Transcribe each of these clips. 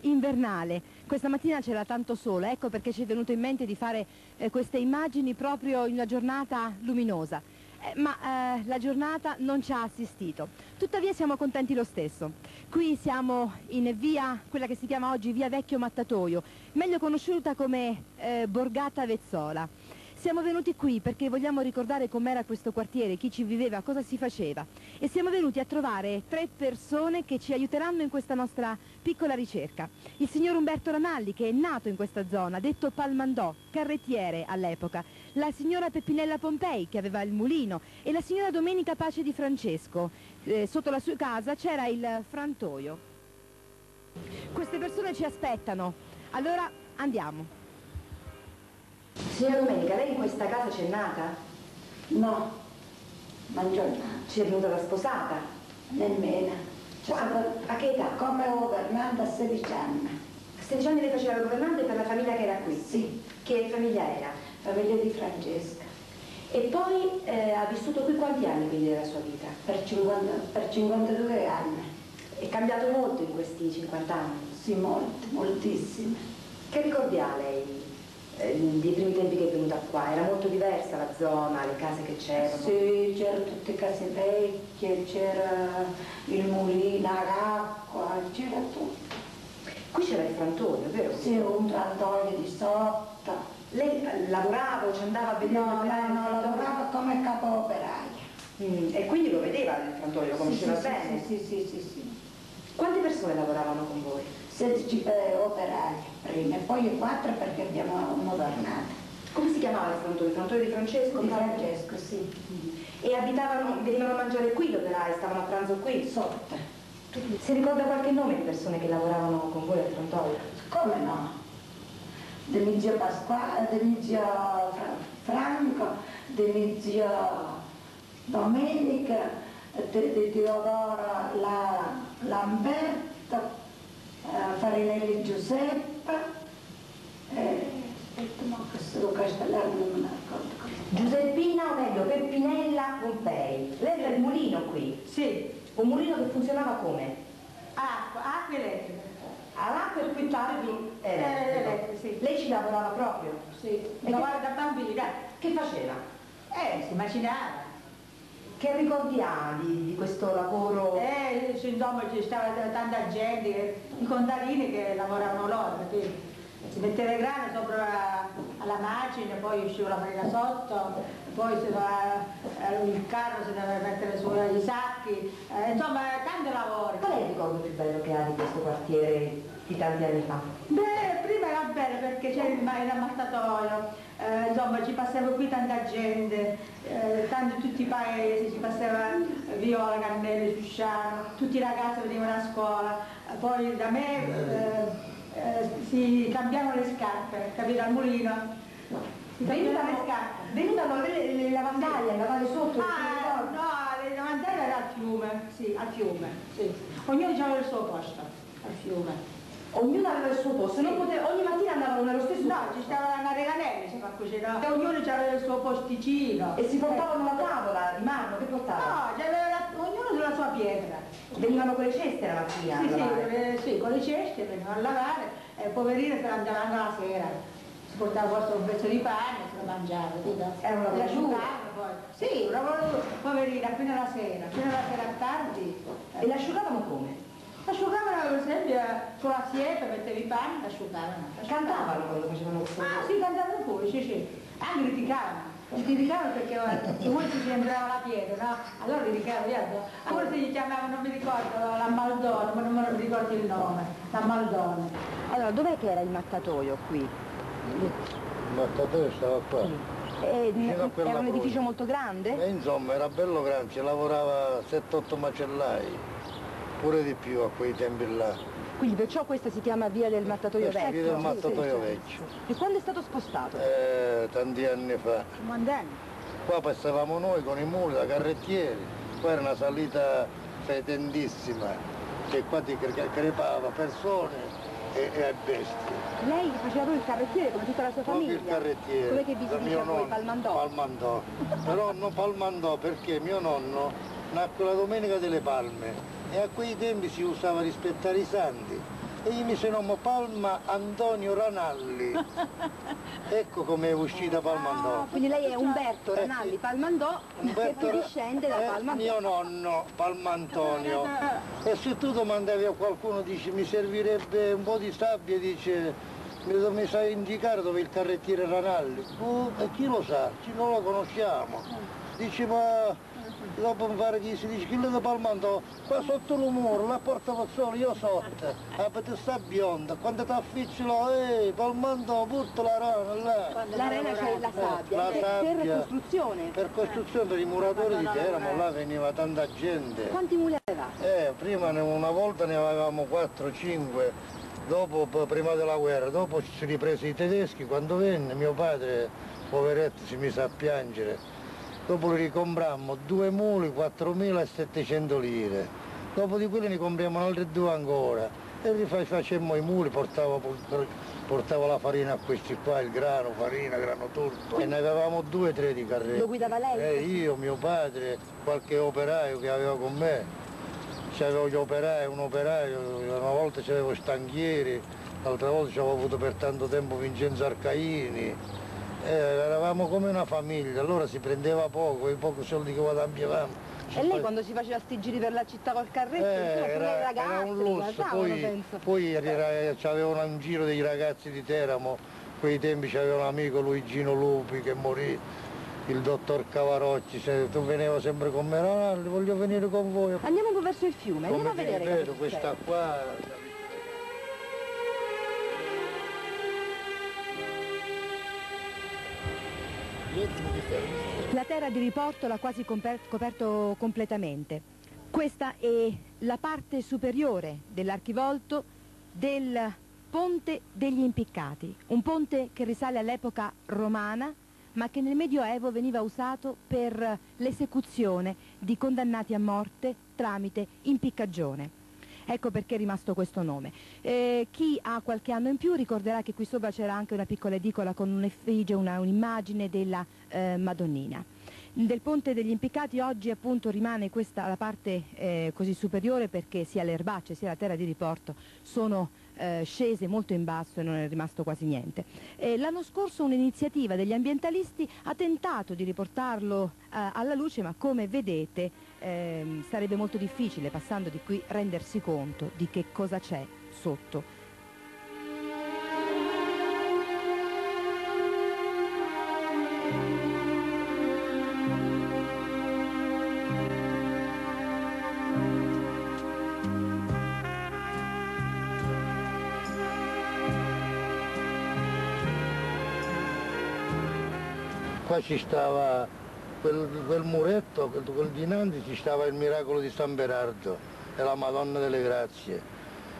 invernale. Questa mattina c'era tanto sole, ecco perché ci è venuto in mente di fare eh, queste immagini proprio in una giornata luminosa. Eh, ma eh, la giornata non ci ha assistito. Tuttavia siamo contenti lo stesso. Qui siamo in via, quella che si chiama oggi via Vecchio Mattatoio, meglio conosciuta come eh, Borgata Vezzola. Siamo venuti qui perché vogliamo ricordare com'era questo quartiere, chi ci viveva, cosa si faceva e siamo venuti a trovare tre persone che ci aiuteranno in questa nostra piccola ricerca. Il signor Umberto Ramalli che è nato in questa zona, detto Palmandò, carrettiere all'epoca, la signora Peppinella Pompei che aveva il mulino e la signora Domenica Pace di Francesco. Eh, sotto la sua casa c'era il frantoio. Queste persone ci aspettano, allora andiamo. Signora Domenica, lei in questa casa c'è nata? No, non c'ho nato, Ci è venuta da sposata? nemmeno. Cioè? A che età? Come governante a 16 anni. A 16 anni lei faceva la governante per la famiglia che era qui? Sì, Che famiglia era? famiglia di Francesca. E poi eh, ha vissuto qui quanti anni quindi della sua vita? Per, 50 per 52 anni. È cambiato molto in questi 50 anni. Sì, molti, moltissimi. Che ricordi ha lei eh, dei primi tempi che è venuta qua? Era molto diversa la zona, le case che c'erano? Sì, c'erano tutte case vecchie, c'era il mulino, l'acqua, c'era tutto. Qui c'era il frantoio, vero? Sì, un frantoio di sotto. Lei lavorava ci andava a vedere? No, no, operare il no, frantoio? lavorava come capo operaio. Mm, e quindi lo vedeva il frantoio, lo conosceva sì, sì, bene? Sì, sì, sì, sì. Quante persone lavoravano con voi? 16 eh, operai prima e poi 4 perché abbiamo modernato. Come si chiamava il frantoio? Il frantoio di Francesco? Di Francesco, sì. E abitavano, venivano a mangiare qui gli operai, stavano a pranzo qui? Sotto. Si ricorda qualche nome di persone che lavoravano con voi al frantoio? Come no? De mio zio Pasquale, de mio zio Fra- Franco, de mio zio Domenica, Teodoro la, Lamberto, eh, Farinelli Giuseppe, eh, aspetta, ma questo Castellano non me la ricordo. come. Giuseppina, o meglio, Peppinella Pompei. Lei era il mulino qui. Sì, Un mulino che funzionava come? acqua, acqua elettrica. All'acqua e qui tardi elettrico, sì. Lei ci lavorava proprio? Sì, lavorava da bambina. Che faceva? Eh, si immaginava. Che ricordi ha di, questo lavoro? Eh, insomma ci stava tanta gente, che- i contadini che lavoravano loro, perché si metteva il grano sopra la- alla macina, poi usciva la farina sotto, poi si va, eh, il carro si deve mettere sui sacchi, eh, insomma tanto lavoro. Qual è il ricordo più bello che ha di questo quartiere di tanti anni fa? Beh, prima era bello perché c'era il ma- il mattatoio, eh, insomma ci passava qui tanta gente, eh, tanti tutti i paesi, ci passava Viola, Cannelli, Susciano, tutti i ragazzi venivano a scuola, poi da me eh, eh, si cambiavano le scarpe, capito, al mulino. Si cambiavano le scarpe. venivano le, le lavandaie, lavare sotto. Ah, no, le lavanderie era al fiume, sì, al fiume, sì. Ognuno aveva il suo posto, al fiume. Ognuno aveva il suo posto, non pote- ogni mattina andavano nello stesso No, ci stava una reganelli, si fa? E ognuno aveva il suo posticino. e si portavano la tavola di marmo, che portavano? No, la- ognuno sulla sua pietra. Venivano con le ceste la mattina Sì, sì, lavare. eh, sì, con le ceste venivano a lavare e poverine se ne andavano la sera. Si portava forse un pezzo di pane e se lo mangiava? Era un lavoro Le asciugavano poi. Sì, un lavoro duro. poverina, fino alla sera, fino alla sera tardi. E l'asciugavano come? Asciugavano per esempio sulla siepe, mettevi i panni, l'asciugavano. Cantavano quando facevano questo. Ah sì, cantavano pure, sì, sì. Anche criticavano. Ci criticavano perché eh, molti ci sembrava la pietra, no? Allora criticavano, io, a volte gli chiamavano, non mi ricordo, la Maldona, ma non me lo ricordo il nome, la Maldona. Allora, dov'è che era il mattatoio qui? Il mattatore stava qua. Eh, Vicino a quella era un edificio molto grande? E insomma era bello grande, ci lavorava 7-8 macellai, pure di più a quei tempi là. Quindi perciò questa si chiama via del mattatoio Questa vecchio? via del Sì, mattatoio sì. vecchio. E quando è stato spostato? Eh, tanti anni fa. 50 anni. Qua passavamo noi con i muli da carrettieri, qua era una salita fetentissima, che qua ti cre- crepava persone e, e bestie. Lei faceva lui il carrettiere come tutta la sua Proprio famiglia? il carrettiere. Dov'è che vi si mio dice nonno, Palmandò? Palmandò. Però non Palmandò perché mio nonno nacque la domenica delle palme e a quei tempi si usava rispettare i santi. e gli mise nome Palma Antonio Ranalli. ecco come è uscita Palma Antonio. Quindi lei è Umberto Eh, Ranalli sì. Palmandò Umberto che discende da eh, Palma mio nonno, Palma Antonio. E se tu domandavi a qualcuno, dici mi servirebbe un po' di sabbia, dice mi, mi sai indicare dove il carrettiere Ranalli? Oh, e chi lo sa? Ci non lo conosciamo. Dice ma dopo mi pare che si dice che da Palmando, qua sotto il muro, la porta Pozzolo, io sotto, la te sta bionda, quando ti afficcino, ehi, Palmando, butta la rana là. L'arena c'è la sabbia, La per- per sabbia. costruzione. Per costruzione per i muratori di Teramo, là veniva tanta gente. Quanti muli aveva? Eh, prima ne- una volta ne avevamo 4-5, dopo, prima della guerra, dopo ci si riprese i tedeschi, quando venne mio padre, poveretto, si mise a piangere. Dopo li ricombrammo due muli, 4.700 lire. Dopo di quelli ne compriamo altri due ancora. E rifa- facemmo i muli, portavo, portavo la farina a questi qua, il grano, farina, grano tutto. E ne avevamo due o tre di carretti. Lo guidava lei? Eh, io, mio padre, qualche operaio che aveva con me. C'avevo gli operai, un operaio, una volta c'avevo Stanchieri, l'altra volta ci avevo avuto per tanto tempo Vincenzo Arcaini. Eh, eravamo come una famiglia, allora si prendeva poco, i pochi soldi che guadagnavamo. E lei quando si faceva sti giri per la città col carretto, Eh, insomma, era, ragazzi era un lusso, poi, poi c'avevano un giro dei ragazzi di Teramo, quei tempi c'aveva un amico Luigino Lupi che morì, il dottor Cavarocci, se, tu veniva sempre con me, no, voglio venire con voi. Andiamo verso il fiume, andiamo a vedere. succede. questa qua... Terra di riporto l'ha quasi coperto completamente. Questa è la parte superiore dell'archivolto del Ponte degli Impiccati, un ponte che risale all'epoca romana ma che nel Medioevo veniva usato per l'esecuzione di condannati a morte tramite impiccagione. Ecco perché è rimasto questo nome. Eh, chi ha qualche anno in più ricorderà che qui sopra c'era anche una piccola edicola con un'effigie, un'immagine della eh, Madonnina. Del ponte degli impiccati oggi appunto rimane questa la parte eh, così superiore perché sia le erbacce sia la terra di riporto sono eh, scese molto in basso e non è rimasto quasi niente. Eh, l'anno scorso un'iniziativa degli ambientalisti ha tentato di riportarlo eh, alla luce ma come vedete ehm, sarebbe molto difficile passando di qui rendersi conto di che cosa c'è sotto. Qua ci stava quel, quel muretto, quel, quel dinanzi ci stava il miracolo di San Berardo e la Madonna delle Grazie.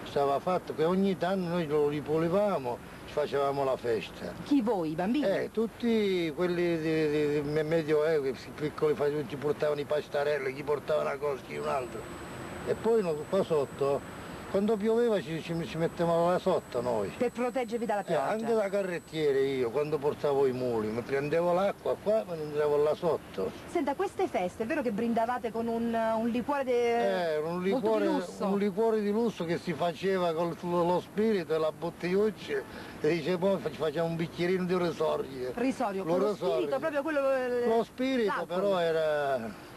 Stava fatto che ogni tanto noi lo ripulivamo, facevamo la festa. Chi voi, i bambini? Eh, tutti quelli di, di, di medioevo, i piccoli ci portavano i pastarelli, chi portava una cosa, chi un altro. E poi qua sotto, quando pioveva ci, ci, ci mettevamo là sotto noi. Per proteggervi dalla Eh, pioggia. anche da carrettiere io, quando portavo i muli, mi prendevo l'acqua qua e mi andavo là sotto. Senta, queste feste, è vero che brindavate con un, un liquore de... Eh, un, liquore, di lusso? un liquore di lusso che si faceva con lo spirito e la bottigliuccia e dice poi ci facciamo un bicchierino di risorgio. Risorio, Lo lo spirito, proprio quello... eh, Lo spirito però era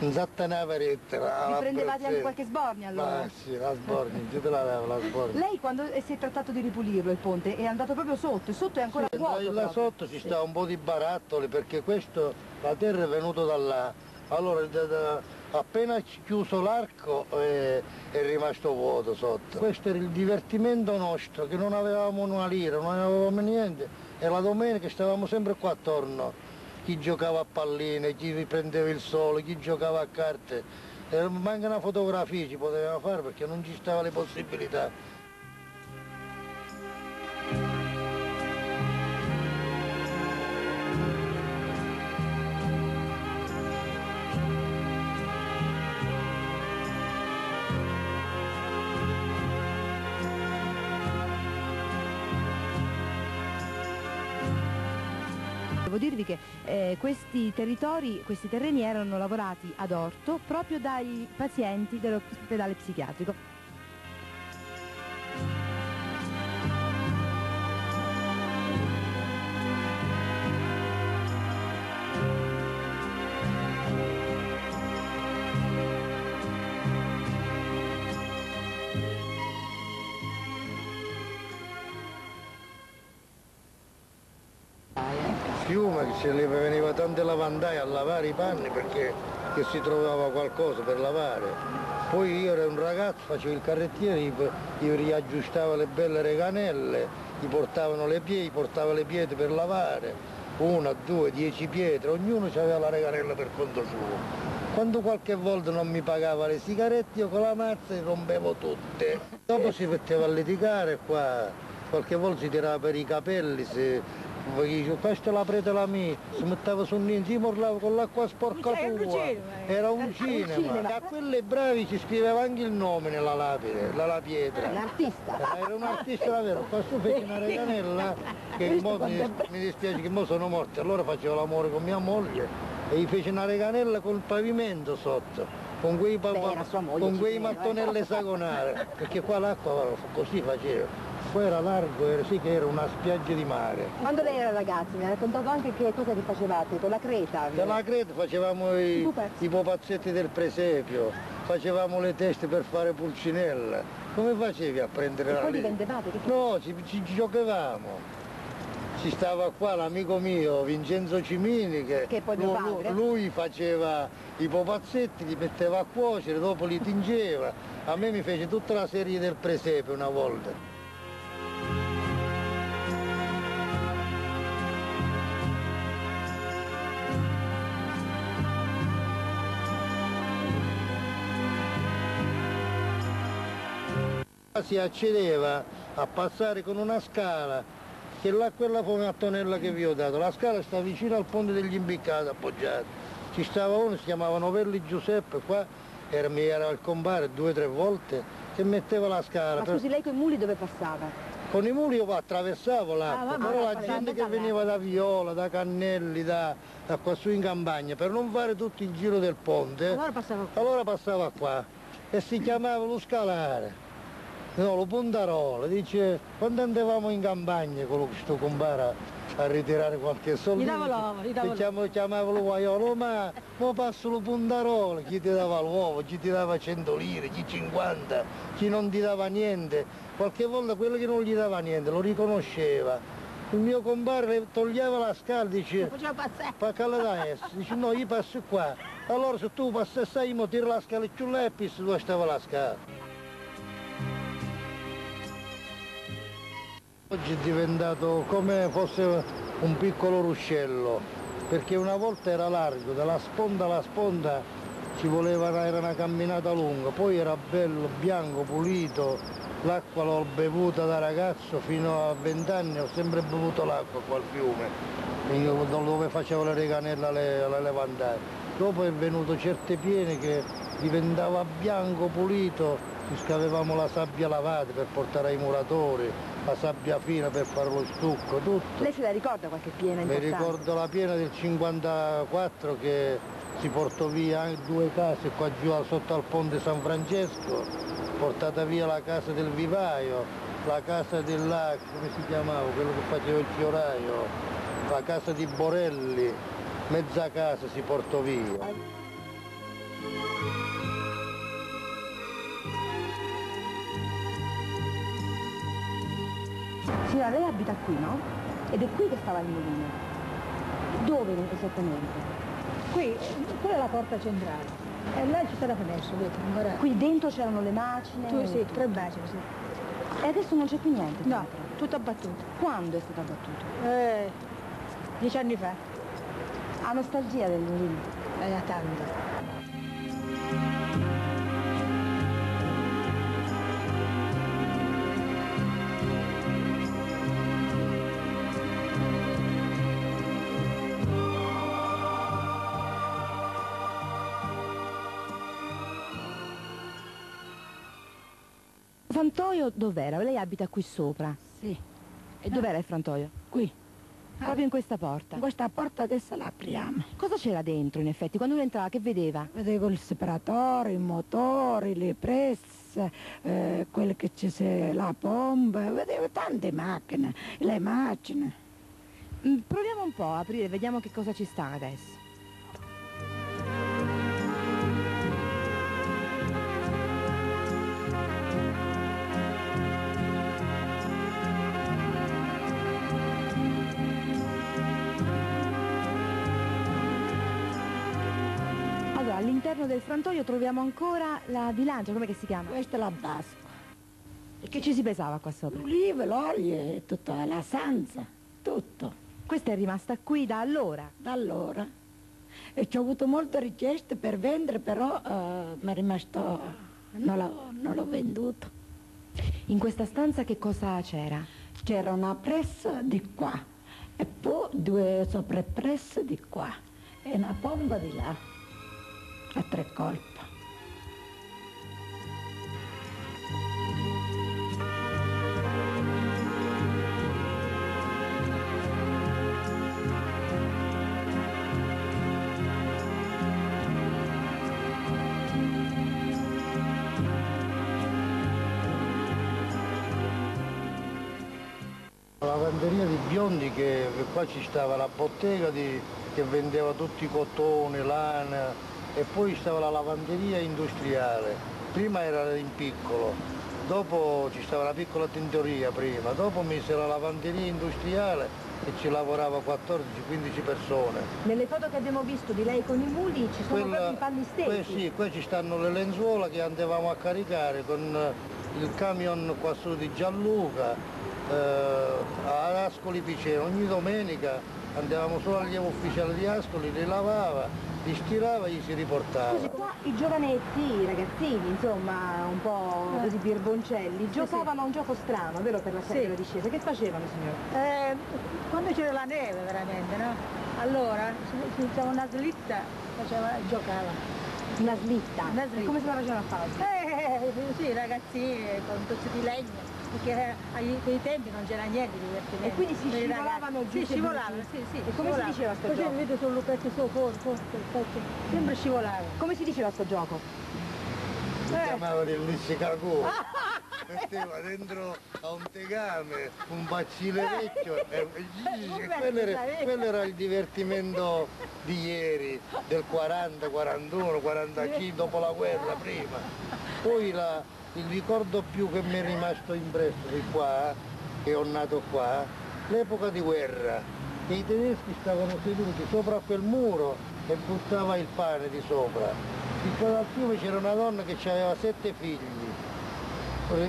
un zattanaveretta. Vi prendevate anche qualche sbornia allora? Ma sì, la sbornia, giù te la dava la sbornia. Lei quando eh, si è trattato di ripulirlo il ponte è andato proprio sotto, e sotto è ancora Sì, vuoto là proprio. sotto ci sta un po' di barattoli perché questo, la terra è venuta da là. Allora da- da- appena chiuso l'arco eh, è rimasto vuoto sotto. Questo era il divertimento nostro, che non avevamo una lira, non avevamo niente. E la domenica stavamo sempre qua attorno. Chi giocava a palline, chi riprendeva il sole, chi giocava a carte. Eh, manca una fotografia ci potevamo fare perché non ci stavano le possibilità. Devo dirvi che eh, questi territori, questi terreni erano lavorati ad orto proprio dai pazienti dell'ospedale psichiatrico. Tante lavandaie a lavare i panni perché si trovava qualcosa per lavare. Poi io ero un ragazzo, facevo il carrettiere, gli, gli riaggiustavo le belle reganelle, gli portavano le pietre, portava le pietre per lavare, una, due, dieci pietre, ognuno aveva la reganella per conto suo. Quando qualche volta non mi pagava le sigarette io con la mazza le rompevo tutte. Dopo si metteva a litigare qua, qualche volta si tirava per i capelli, si, dice, questa è la prete la mia, si metteva su un si morlava con l'acqua sporca Era un tua. cinema, eh. Era un cinema. E a quelli bravi ci scriveva anche il nome nella lapide, la, la pietra. L'artista. Era un artista davvero, questo fece una reganella che mi, mi dispiace che mo sono morti, allora facevo l'amore con mia moglie e gli fece una reganella col pavimento sotto, con quei, pa- Beh, con quei eh. mattonelli esagonali, perché qua l'acqua così faceva. Poi era largo, era, sì che era una spiaggia di mare. Quando lei era ragazzo mi ha raccontato anche che cosa che facevate con la creta. Dalla Creta facevamo i, I pupazzi. i pupazzetti del presepio, facevamo le teste per fare pulcinella. Come facevi a prendere E la poi li vendevate? Che No, ci, ci giocavamo. Ci stava qua l'amico mio Vincenzo Cimini che, Che è poi mio lu- padre. lui faceva i popazzetti, li metteva a cuocere, dopo li tingeva. A me mi fece tutta la serie del presepe una volta. Si accedeva a passare con una scala, che là quella fogattonella che vi ho dato, la scala sta vicino al ponte degli imbiccati appoggiato. Ci stava uno, si chiamava Novelli Giuseppe, qua era, mi era il compare due o tre volte, che metteva la scala. Ma scusi, lei con i muli dove passava? Con i muli io attraversavo l'acqua, Ah, però la gente che veniva da Viola, da Cannelli, da, da qua su in campagna, per non fare tutto il giro del ponte, Allora passava qua. allora passava qua e si chiamava lo scalare. No, lo puntarola, dice, quando andavamo in campagna con questo compare a ritirare qualche soldo, Gli dava l'uovo, gli dava chiama- chiamava lo guaiolo, ma mo passo lo puntarola, chi ti dava l'uovo, chi ti dava 100 lire, chi 50, chi non ti dava niente, qualche volta quello che non gli dava niente lo riconosceva. Il mio compare toglieva la scala, dice. Paccala da est, dice no, io passo qua. Allora se tu passassi, io tiro la scala e pissi dove stava la scala. Oggi è diventato come fosse un piccolo ruscello, perché una volta era largo, dalla sponda alla sponda ci voleva, era una camminata lunga, poi era bello, bianco, pulito, l'acqua l'ho bevuta da ragazzo fino a vent'anni, ho sempre bevuto l'acqua qua al fiume, dove facevo le reganelle alle, levandaie. Dopo è venuto certe piene che diventava bianco, pulito, ci scavevamo la sabbia lavata per portare ai muratori, la sabbia fina per fare lo stucco, tutto. Lei se la ricorda qualche piena Mi importante? ricordo la piena del 54 che si portò via anche due case qua giù sotto al ponte San Francesco, portata via la casa del vivaio, la casa della, come si chiamava, quello che faceva il fioraio, la casa di Borelli, mezza casa si portò via. Signora, lei abita qui, no? Ed è qui che stava il mulino. Dove esattamente? Qui, quella è la porta centrale. E là c'è la finestra, vedi, ancora. Qui dentro c'erano le macine? Tu, sì, tre basi, sì. E adesso non c'è più niente? No, dentro? tutto abbattuto. Quando è stato abbattuto? Eh, dieci anni fa, Ha nostalgia del mulino? era tanto. Frantoio dov'era? Lei abita qui sopra. Sì, E dov'era il frantoio? qui. Proprio in questa porta. Questa porta adesso la apriamo. Cosa c'era dentro in effetti? Quando lui entrava che vedeva? Vedevo il separatore, i motori, le presse, eh, quelle che c'è la pompa, vedevo tante macchine, le macchine. Mm, Proviamo un po' a aprire, vediamo che cosa ci sta adesso. All'interno del frantoio troviamo ancora la bilancia, come si chiama? Questa è la basco. E che ci si pesava qua sopra? L'olive, l'olio, tutta la sanza, tutto. Questa è rimasta qui da allora. Da allora. E ci ho avuto molte richieste per vendere, però eh, mi è rimasto... non l'ho, non l'ho venduto. In questa stanza che cosa c'era? C'era una pressa di qua e poi due soprapresse di qua e una pompa di là, a tre colpi. La lavanderia di Biondi che, che qua ci stava la bottega di- che vendeva tutti i cotoni, lana e poi stava la lavanderia industriale. Prima era in piccolo, dopo ci stava la piccola tintoria prima, dopo mise la lavanderia industriale e ci lavorava 14-15 persone. Nelle foto che abbiamo visto di lei con i muli ci sono proprio i panni stessi. sì, qua ci stanno le lenzuola che andavamo a caricare con eh, il camion qua su di Gianluca, eh, ad Ascoli Piceno. Ogni domenica andavamo solo allievo ufficiale di Ascoli, li lavava, li stirava e gli si riportava. Scusi, qua i giovanetti, i ragazzini, insomma, un po' così birboncelli, giocavano a un gioco strano, vero, per la Sì. di discesa. Che facevano, signora? Eh, quando c'era la neve veramente, no? Allora si si faceva una slitta, faceva, giocava. Una slitta. Una slitta. E come se la facevano a fare? Eh, sì, ragazzini con tozzi di legno, perché agli, quei tempi non c'era niente di divertimento. E quindi si scivolavano giù Sì, scivolavano, sì, sì. E come si diceva sto Così gioco? vedo sul pezzo su, fuori, fuori, fuori, sempre scivolava. Come si diceva sto gioco? Si Eh. chiamava il Lissicagù. Metteva dentro a un tegame un bacile vecchio e, e quello, era, quello era il divertimento di ieri, del 40, 41, 45, dopo la guerra, prima. Poi la- il ricordo più che mi è rimasto impresso di qua, che ho nato qua, l'epoca di guerra, che i tedeschi stavano seduti sopra quel muro e buttava il pane di sopra. Di qua dal fiume c'era una donna che aveva sette figli,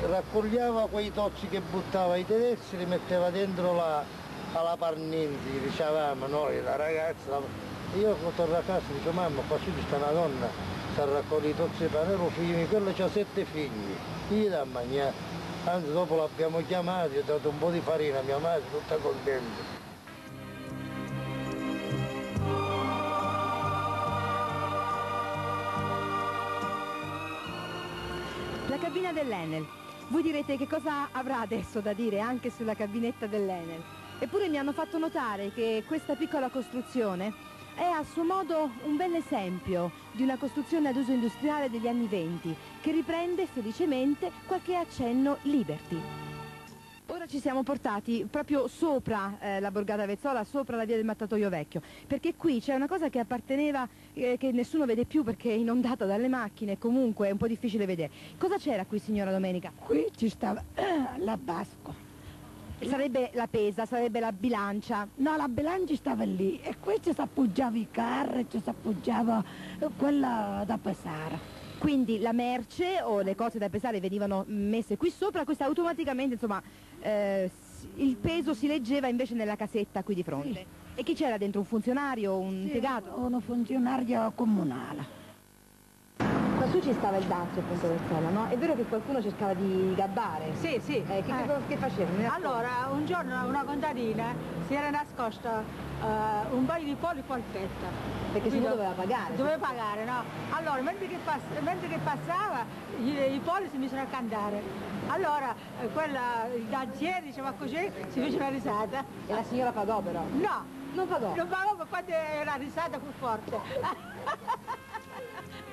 raccoglieva quei tozzi che buttava i tedeschi, li metteva dentro la, alla parninzi, dicevamo noi, la ragazza, io quando torno a casa dico mamma qua su sta una donna, sta a raccogliere i tozzi di pane, ero figli, quello c'ha sette figli, gli da mangiare, anzi dopo l'abbiamo chiamato, gli ho dato un po' di farina mia madre, tutta contenta. La cabina dell'Enel. Voi direte che cosa avrà adesso da dire anche sulla cabinetta dell'Enel. Eppure mi hanno fatto notare che questa piccola costruzione è a suo modo un bel esempio di una costruzione ad uso industriale degli anni 20 che riprende felicemente qualche accenno Liberty. Ora ci siamo portati proprio sopra eh, la borgata Vezzola, sopra la via del Mattatoio Vecchio, perché qui c'è una cosa che apparteneva, eh, che nessuno vede più perché è inondata dalle macchine, comunque è un po' difficile vedere. Cosa c'era qui signora Domenica? Qui ci stava la basco. Sarebbe la pesa, sarebbe la bilancia. No, la bilancia stava lì e qui ci si appoggiava i carri, ci si appoggiava quella da pesare. Quindi la merce o le cose da pesare venivano messe qui sopra, questa automaticamente, insomma, eh, il peso si leggeva invece nella casetta qui di fronte. E chi c'era dentro? Un funzionario, un impiegato? Uno funzionario comunale. Quassù ci stava il Dazio appunto Vezzola, no? È vero che qualcuno cercava di gabbare? Sì, sì. Eh, che, Eh. che facevano? Allora, un giorno una contadina si era nascosta eh, un paio di polli polpetta. Perché se no doveva pagare. Doveva pagare, no? Allora, mentre che, pass- mentre che passava, i, i polli si misero a cantare. Allora, eh, quella, il danziere diceva così, si fece una risata. E la signora pagò però? No, Non pagò? non pagò ma quando era risata fu forte.